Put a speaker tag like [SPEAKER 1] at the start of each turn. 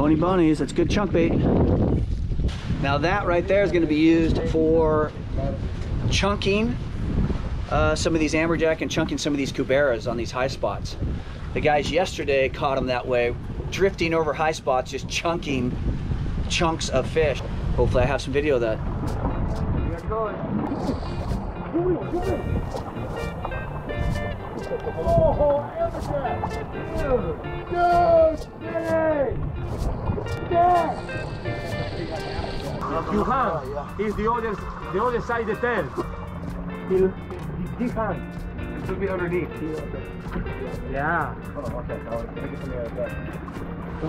[SPEAKER 1] Bony bonies, that's good chunk bait. Now that right there is going to be used for chunking uh, some of these amberjack and chunking some of these cuberas on these high spots. The guys yesterday caught them that way, drifting over high spots, just chunking chunks of fish. Hopefully I have some video of that.
[SPEAKER 2] Oh, Johan is the other the other side of the tail. He, his hand.
[SPEAKER 3] It should be underneath.
[SPEAKER 2] Yeah.
[SPEAKER 3] Oh, okay. I'll take it from the other side.